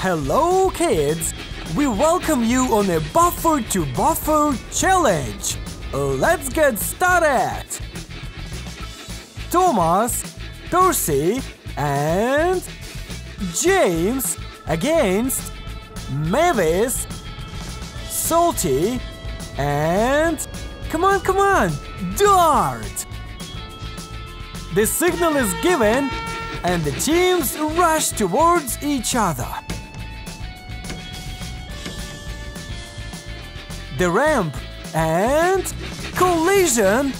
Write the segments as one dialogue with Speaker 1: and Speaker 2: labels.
Speaker 1: Hello kids! We welcome you on a buffer to buffer challenge! Let's get started! Thomas, Percy, and James against Mavis, Salty, and come on, come on, Dart! The signal is given and the teams rush towards each other. The ramp and collision.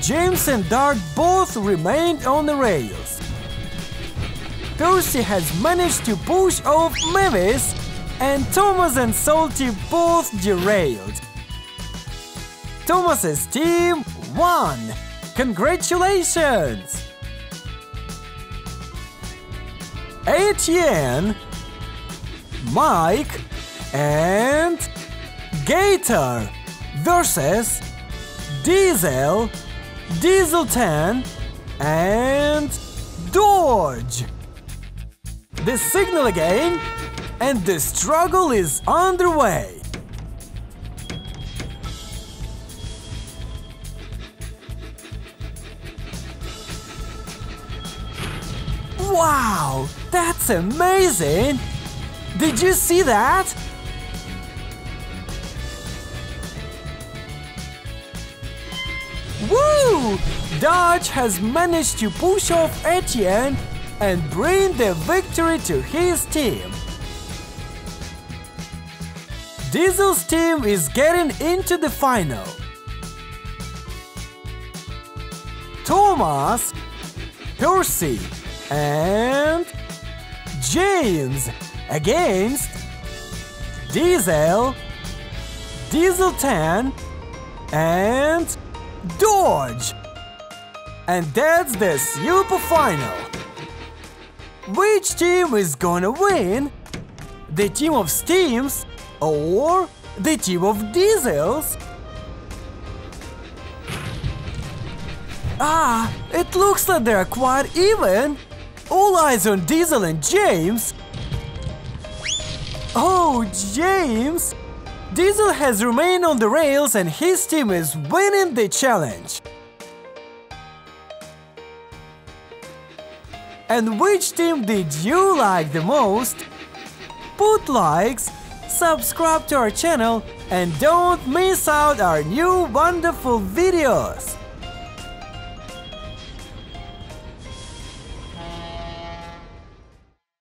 Speaker 1: James and Dart both remained on the rails. Percy has managed to push off Mavis and Thomas and Salty both derailed. Thomas's team won! Congratulations! Etienne, Mike, and Gator versus Diesel, Diesel 10, and Dodge. The signal again, and the struggle is underway. Wow, that's amazing! Did you see that? Dodge has managed to push off Etienne and bring the victory to his team. Diesel's team is getting into the final. Thomas, Percy, and James against Diesel, Diesel 10, and Dodge. And that's the super final. Which team is gonna win? The team of Steams or the team of Diesels? Ah, it looks like they're quite even. All eyes on Diesel and James. Oh, James! Diesel has remained on the rails and his team is winning the challenge. And which team did you like the most? Put likes, subscribe to our channel and don't miss out our new wonderful videos.